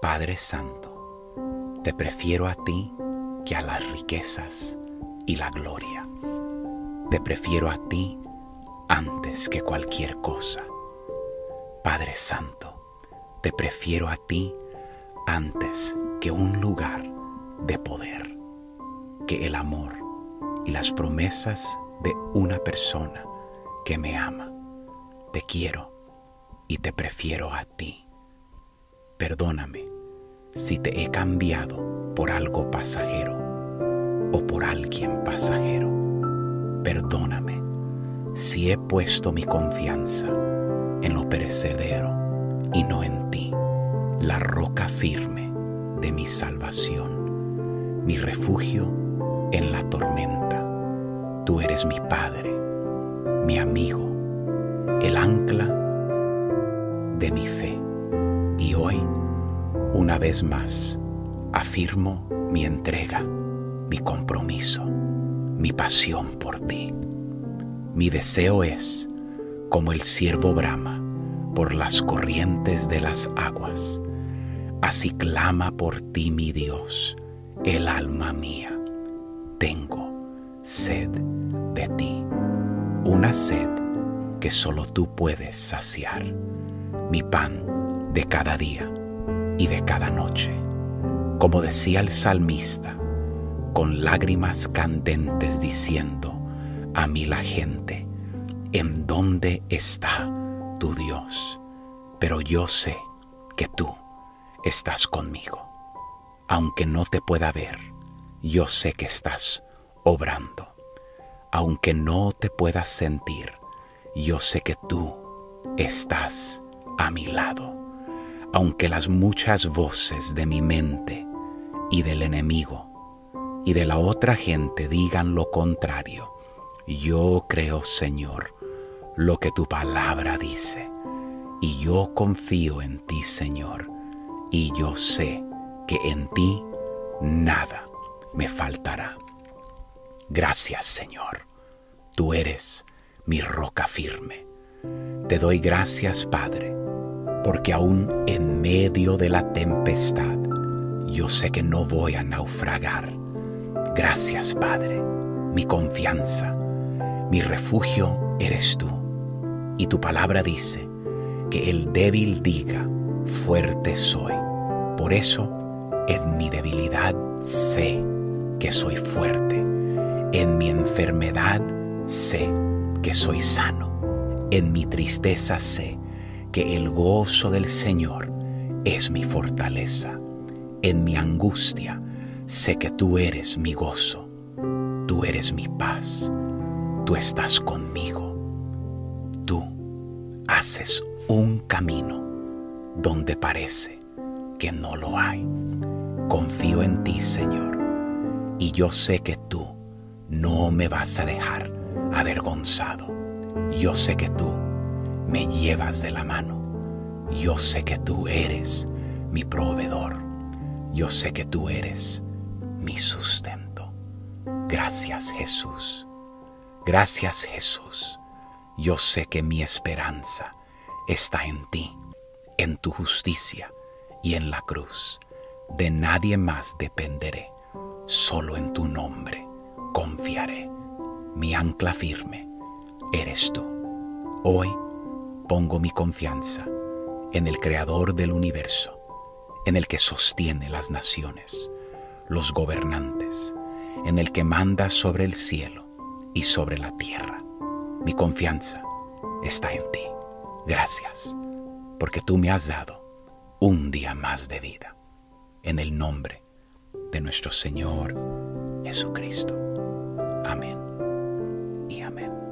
Padre Santo, te prefiero a ti que a las riquezas y la gloria. Te prefiero a ti antes que cualquier cosa. Padre Santo, te prefiero a ti antes que un lugar de poder, que el amor y las promesas de una persona que me ama. Te quiero y te prefiero a ti. Perdóname si te he cambiado por algo pasajero o por alguien pasajero. Perdóname si he puesto mi confianza en lo perecedero y no en ti, la roca firme de mi salvación, mi refugio en la tormenta. Tú eres mi Padre, mi amigo, el ancla de mi fe. Hoy, una vez más, afirmo mi entrega, mi compromiso, mi pasión por ti. Mi deseo es, como el siervo brama, por las corrientes de las aguas, así clama por ti mi Dios, el alma mía. Tengo sed de ti, una sed que solo tú puedes saciar, mi pan de cada día y de cada noche. Como decía el salmista, con lágrimas candentes diciendo a mí la gente, ¿en dónde está tu Dios? Pero yo sé que tú estás conmigo. Aunque no te pueda ver, yo sé que estás obrando. Aunque no te puedas sentir, yo sé que tú estás a mi lado. Aunque las muchas voces de mi mente y del enemigo y de la otra gente digan lo contrario, yo creo, Señor, lo que tu palabra dice. Y yo confío en ti, Señor, y yo sé que en ti nada me faltará. Gracias, Señor. Tú eres mi roca firme. Te doy gracias, Padre, porque aún en medio de la tempestad, yo sé que no voy a naufragar. Gracias, Padre, mi confianza, mi refugio eres tú. Y tu palabra dice que el débil diga, fuerte soy. Por eso, en mi debilidad sé que soy fuerte. En mi enfermedad sé que soy sano. En mi tristeza sé que el gozo del Señor es mi fortaleza. En mi angustia sé que tú eres mi gozo. Tú eres mi paz tú estás conmigo. Tú haces un camino donde parece que no lo hay. Confío en ti, Señor, y yo sé que tú no me vas a dejar avergonzado. Yo sé que tú me llevas de la mano. Yo sé que tú eres mi proveedor. Yo sé que tú eres mi sustento. Gracias, Jesús. Gracias Jesús. Yo sé que mi esperanza está en ti, en tu justicia y en la cruz. De nadie más dependeré, solo en tu nombre confiaré. Mi ancla firme eres tú. Hoy pongo mi confianza en el Creador del universo, en el que sostiene las naciones, los gobernantes, en el que manda sobre el cielo y sobre la tierra. Mi confianza está en ti. Gracias, porque tú me has dado un día más de vida. En el nombre de nuestro Señor Jesucristo. Amén y amén.